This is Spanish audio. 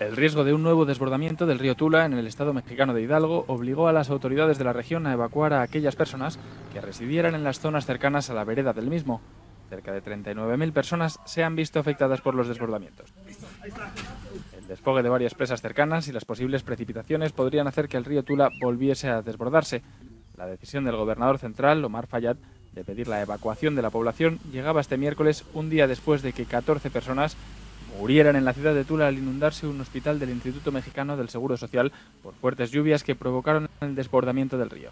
El riesgo de un nuevo desbordamiento del río Tula en el estado mexicano de Hidalgo obligó a las autoridades de la región a evacuar a aquellas personas que residieran en las zonas cercanas a la vereda del mismo. Cerca de 39.000 personas se han visto afectadas por los desbordamientos. El desfogue de varias presas cercanas y las posibles precipitaciones podrían hacer que el río Tula volviese a desbordarse. La decisión del gobernador central, Omar Fayad, de pedir la evacuación de la población llegaba este miércoles un día después de que 14 personas murieran en la ciudad de Tula al inundarse un hospital del Instituto Mexicano del Seguro Social por fuertes lluvias que provocaron el desbordamiento del río.